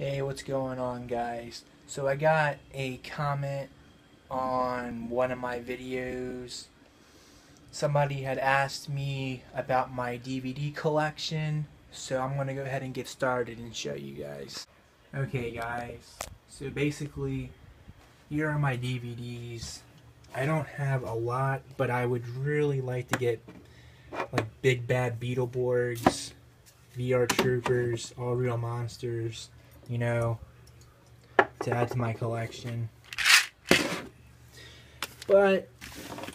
Hey, what's going on, guys? So, I got a comment on one of my videos. Somebody had asked me about my DVD collection, so I'm to go ahead and get started and show you guys. Okay, guys, so basically, here are my DVDs. I don't have a lot, but I would really like to get like Big Bad Beetleborgs, VR Troopers, Aaahh!!! Real Monsters, you know, to add to my collection. But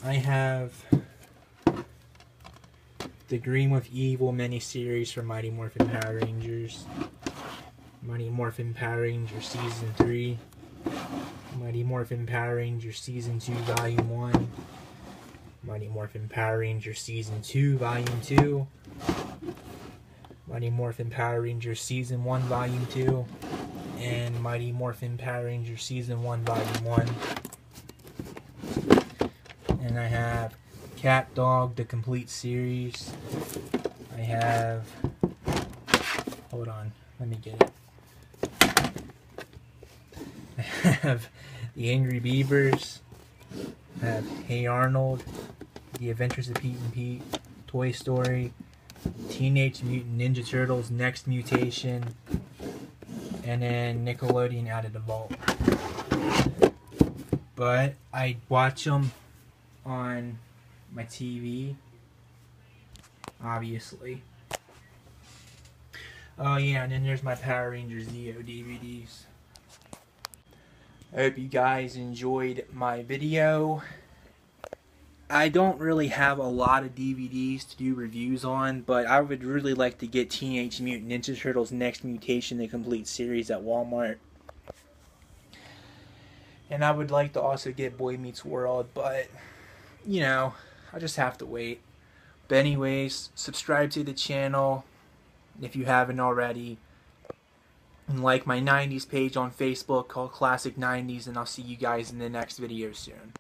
I have the Green with Evil miniseries for Mighty Morphin Power Rangers, Mighty Morphin Power Rangers Season 3, Mighty Morphin Power Rangers Season 2 Volume 1, Mighty Morphin Power Rangers Season 2 Volume 2, Mighty Morphin Power Rangers Season 1 Volume 2, and Mighty Morphin Power Rangers Season 1 Volume 1. And I have Cat Dog, the complete series. I have. Hold on, let me get it. I have The Angry Beavers. I have Hey Arnold, The Adventures of Pete and Pete, Toy Story, Teenage Mutant Ninja Turtles Next Mutation, and then Nickelodeon Out of the Vault. But I watch them on my TV, obviously. Oh yeah, and then there's my Power Rangers Zeo DVDs. I hope you guys enjoyed my video. I don't really have a lot of DVDs to do reviews on, but I would really like to get Teenage Mutant Ninja Turtles Next Mutation, the complete series at Walmart. And I would like to also get Boy Meets World, but, you know, I just have to wait. But anyways, subscribe to the channel if you haven't already. And like my 90s page on Facebook called Classic 90s, and I'll see you guys in the next video soon.